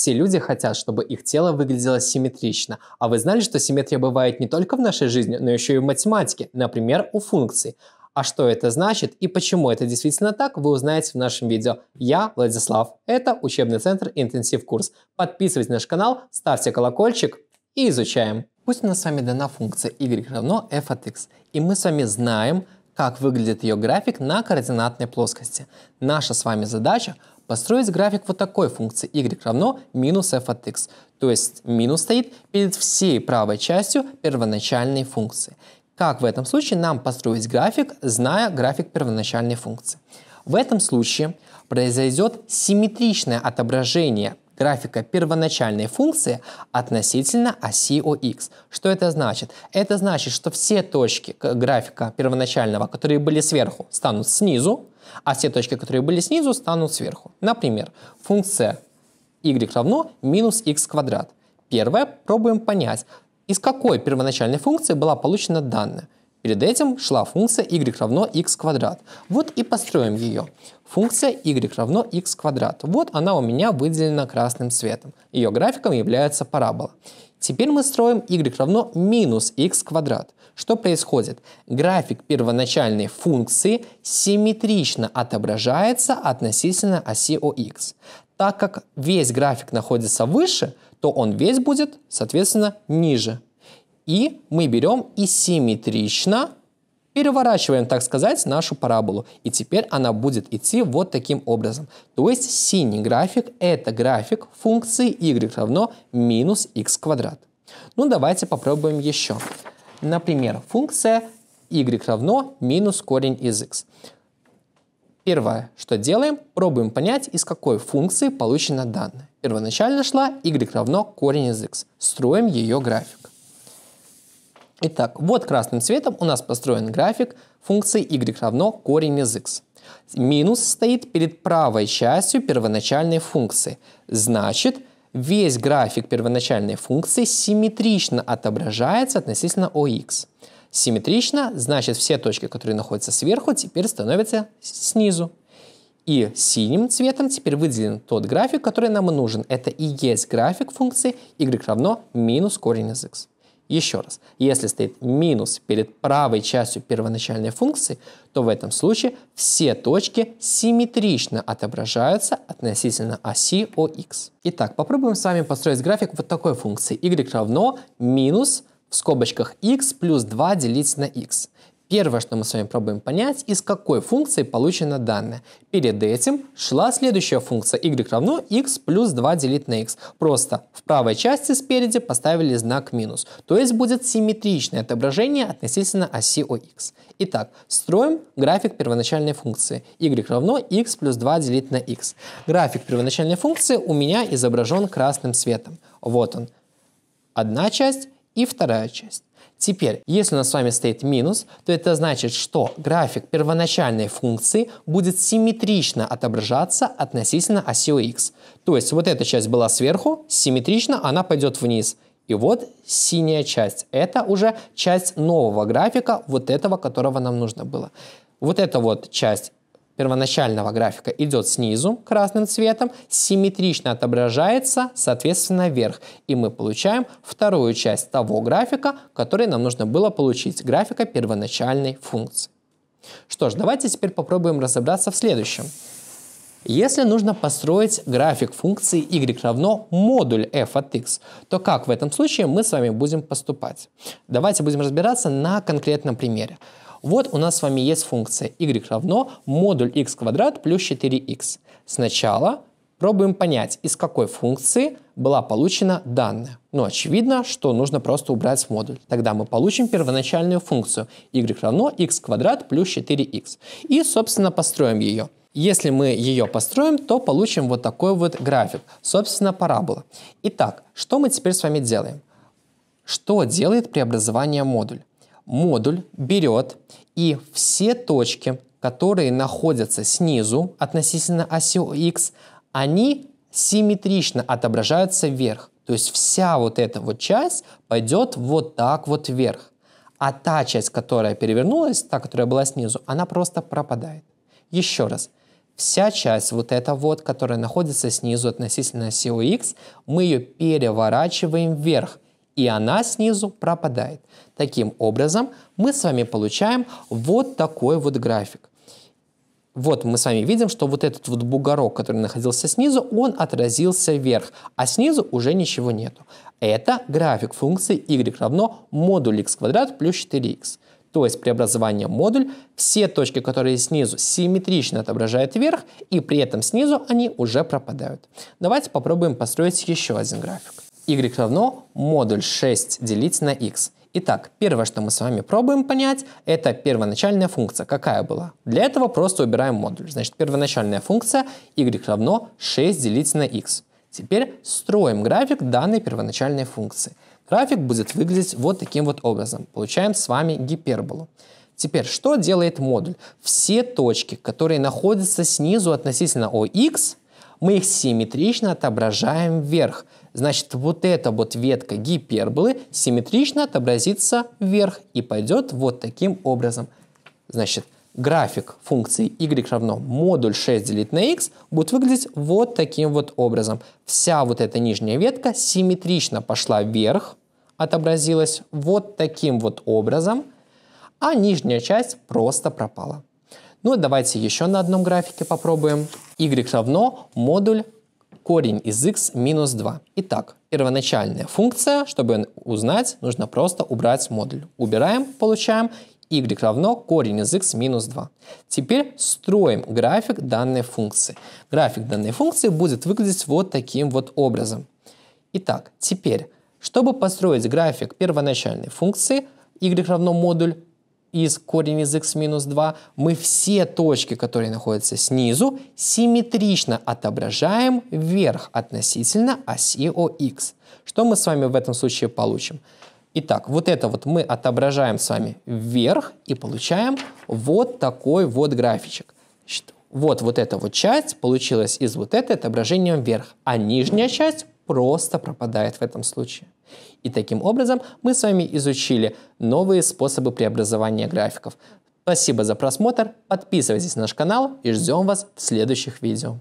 Все люди хотят, чтобы их тело выглядело симметрично. А вы знали, что симметрия бывает не только в нашей жизни, но еще и в математике, например, у функций. А что это значит и почему это действительно так, вы узнаете в нашем видео. Я Владислав, это учебный центр Интенсив Курс. Подписывайтесь на наш канал, ставьте колокольчик и изучаем. Пусть у нас с вами дана функция y равно f от x, и мы с вами знаем, как выглядит ее график на координатной плоскости. Наша с вами задача построить график вот такой функции y равно минус f от x. То есть минус стоит перед всей правой частью первоначальной функции. Как в этом случае нам построить график, зная график первоначальной функции? В этом случае произойдет симметричное отображение графика первоначальной функции относительно оси ОХ. Что это значит? Это значит, что все точки графика первоначального, которые были сверху, станут снизу, а все точки, которые были снизу, станут сверху. Например, функция y равно минус x квадрат. Первое, пробуем понять, из какой первоначальной функции была получена данная. Перед этим шла функция y равно x квадрат. Вот и построим ее. Функция y равно x квадрат. Вот она у меня выделена красным цветом. Ее графиком является парабола. Теперь мы строим y равно минус x квадрат. Что происходит? График первоначальной функции симметрично отображается относительно оси ОХ. Так как весь график находится выше, то он весь будет, соответственно, ниже. И мы берем и симметрично переворачиваем, так сказать, нашу параболу. И теперь она будет идти вот таким образом. То есть синий график – это график функции y равно минус x квадрат. Ну, давайте попробуем еще. Например, функция y равно минус корень из x. Первое, что делаем, пробуем понять, из какой функции получена данная. Первоначально шла y равно корень из x. Строим ее график. Итак, вот красным цветом у нас построен график функции y равно корень из x. Минус стоит перед правой частью первоначальной функции. Значит, весь график первоначальной функции симметрично отображается относительно ОХ. Симметрично, значит все точки, которые находятся сверху, теперь становятся снизу. И синим цветом теперь выделен тот график, который нам нужен. Это и есть график функции y равно минус корень из x. Еще раз, если стоит минус перед правой частью первоначальной функции, то в этом случае все точки симметрично отображаются относительно оси ОХ. Итак, попробуем с вами построить график вот такой функции y равно минус в скобочках x плюс 2 делить на x. Первое, что мы с вами пробуем понять, из какой функции получена данная. Перед этим шла следующая функция y равно x плюс 2 делить на x. Просто в правой части спереди поставили знак минус. То есть будет симметричное отображение относительно оси ОХ. Итак, строим график первоначальной функции. y равно x плюс 2 делить на x. График первоначальной функции у меня изображен красным цветом. Вот он. Одна часть и вторая часть. Теперь, если у нас с вами стоит минус, то это значит, что график первоначальной функции будет симметрично отображаться относительно оси x. То есть вот эта часть была сверху, симметрично она пойдет вниз. И вот синяя часть. Это уже часть нового графика, вот этого, которого нам нужно было. Вот эта вот часть первоначального графика идет снизу красным цветом, симметрично отображается, соответственно, вверх. И мы получаем вторую часть того графика, который нам нужно было получить, графика первоначальной функции. Что ж, давайте теперь попробуем разобраться в следующем. Если нужно построить график функции y равно модуль f от x, то как в этом случае мы с вами будем поступать? Давайте будем разбираться на конкретном примере. Вот у нас с вами есть функция y равно модуль x квадрат плюс 4x. Сначала пробуем понять, из какой функции была получена данная. Ну, очевидно, что нужно просто убрать модуль. Тогда мы получим первоначальную функцию y равно x квадрат плюс 4x. И, собственно, построим ее. Если мы ее построим, то получим вот такой вот график, собственно, парабола. Итак, что мы теперь с вами делаем? Что делает преобразование модуль? Модуль берет и все точки, которые находятся снизу относительно оси x, они симметрично отображаются вверх. То есть вся вот эта вот часть пойдет вот так вот вверх. А та часть, которая перевернулась, та, которая была снизу, она просто пропадает. Еще раз. вся часть вот эта вот, которая находится снизу относительно оси OX, мы ее переворачиваем вверх, и она снизу пропадает. Таким образом, мы с вами получаем вот такой вот график. Вот мы с вами видим, что вот этот вот бугорок, который находился снизу, он отразился вверх, а снизу уже ничего нету. Это график функции y равно модуль x квадрат плюс 4x. То есть преобразование модуль, все точки, которые снизу симметрично отображают вверх, и при этом снизу они уже пропадают. Давайте попробуем построить еще один график. Y равно модуль 6 делить на x. Итак, первое, что мы с вами пробуем понять, это первоначальная функция. Какая была? Для этого просто убираем модуль. Значит, первоначальная функция y равно 6 делить на x. Теперь строим график данной первоначальной функции. График будет выглядеть вот таким вот образом. Получаем с вами гиперболу. Теперь, что делает модуль? Все точки, которые находятся снизу относительно ОХ, мы их симметрично отображаем вверх. Значит, вот эта вот ветка гиперболы симметрично отобразится вверх и пойдет вот таким образом. Значит, график функции y равно модуль 6 делить на x будет выглядеть вот таким вот образом. Вся вот эта нижняя ветка симметрично пошла вверх, отобразилась вот таким вот образом, а нижняя часть просто пропала. Ну, давайте еще на одном графике попробуем. y равно модуль корень из x минус 2. Итак, первоначальная функция, чтобы узнать, нужно просто убрать модуль. Убираем, получаем y равно корень из x минус 2. Теперь строим график данной функции. График данной функции будет выглядеть вот таким вот образом. Итак, теперь, чтобы построить график первоначальной функции, y равно модуль из корень из x минус 2, мы все точки, которые находятся снизу, симметрично отображаем вверх относительно оси OX. Что мы с вами в этом случае получим? Итак, вот это вот мы отображаем с вами вверх и получаем вот такой вот графичек. Значит, вот, вот эта вот часть получилась из вот этой отображением вверх, а нижняя часть просто пропадает в этом случае. И таким образом мы с вами изучили новые способы преобразования графиков. Спасибо за просмотр, подписывайтесь на наш канал и ждем вас в следующих видео.